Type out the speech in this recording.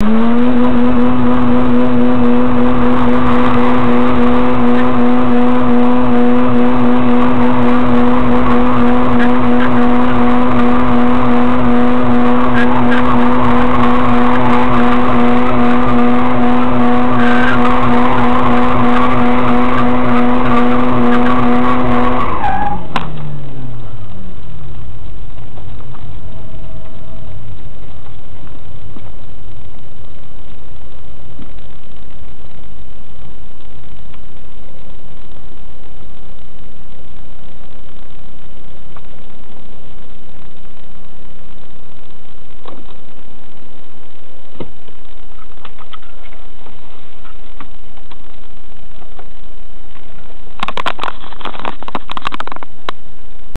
you.